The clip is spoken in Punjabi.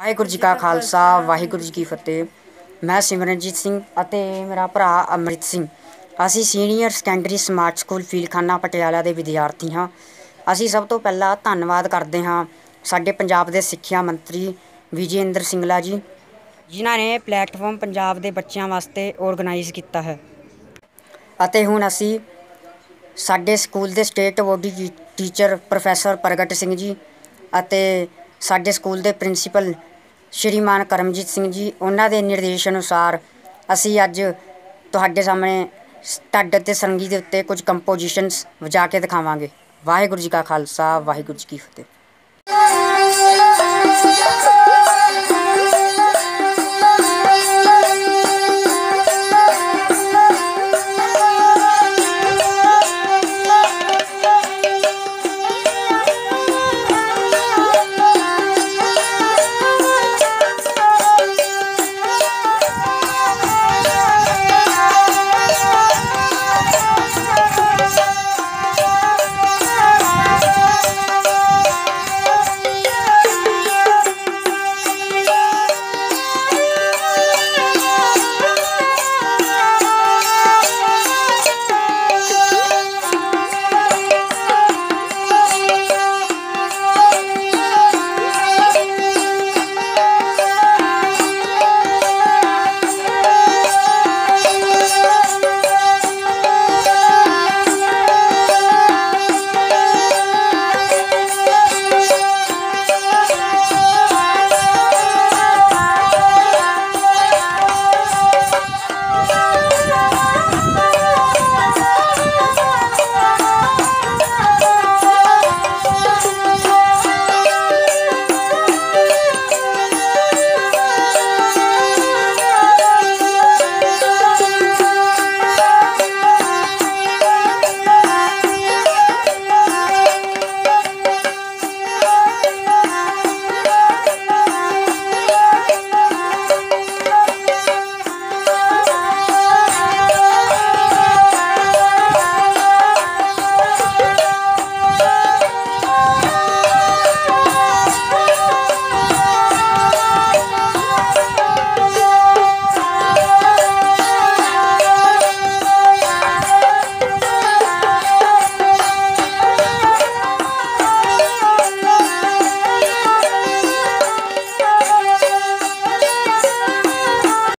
ਵਾਹਿਗੁਰੂ ਜੀ ਕਾ ਖਾਲਸਾ, ਵਾਹਿਗੁਰੂ ਜੀ ਕੀ ਫਤਿਹ। ਮੈਂ ਸਿਮਰਨਜੀਤ ਸਿੰਘ ਅਤੇ ਮੇਰਾ ਭਰਾ ਅੰਮ੍ਰਿਤ ਸਿੰਘ। ਅਸੀਂ senior secondary smart school Feelkhana Patiala ਦੇ ਵਿਦਿਆਰਥੀ ਹਾਂ। ਅਸੀਂ ਸਭ ਤੋਂ ਪਹਿਲਾਂ ਧੰਨਵਾਦ ਕਰਦੇ ਹਾਂ ਸਾਡੇ ਪੰਜਾਬ ਦੇ ਸਿੱਖਿਆ ਮੰਤਰੀ ਵਿਜੇਂਦਰ ਸਿੰਗਲਾ ਜੀ, ਜਿਨ੍ਹਾਂ ਨੇ ਇਹ ਪੰਜਾਬ ਦੇ ਬੱਚਿਆਂ ਵਾਸਤੇ ਆਰਗੇਨਾਈਜ਼ ਕੀਤਾ ਹੈ। ਅਤੇ ਹੁਣ ਅਸੀਂ ਸਾਡੇ ਸਕੂਲ ਦੇ ਸਟੇਟ ਬੋਡੀ ਟੀਚਰ ਪ੍ਰੋਫੈਸਰ ਪ੍ਰਗਟ ਸਿੰਘ ਜੀ ਅਤੇ ਸਾਡੇ ਸਕੂਲ ਦੇ ਪ੍ਰਿੰਸੀਪਲ ਸ਼੍ਰੀਮਾਨ ਕਰਮਜੀਤ ਸਿੰਘ ਜੀ, ਉਹਨਾਂ ਦੇ ਨਿਰਦੇਸ਼ ਅਨੁਸਾਰ ਅਸੀਂ ਅੱਜ ਤੁਹਾਡੇ ਸਾਹਮਣੇ ਸਟੱਡ ਅਤੇ ਸੰਗੀਤ ਦੇ ਉੱਤੇ ਕੁਝ ਕੰਪੋਜੀਸ਼ਨਸ ਵਜਾ ਕੇ ਦਿਖਾਵਾਂਗੇ। ਵਾਹਿਗੁਰੂ ਜੀ ਕਾ ਖਾਲਸਾ, ਵਾਹਿਗੁਰੂ ਜੀ ਕੀ ਫਤਿਹ।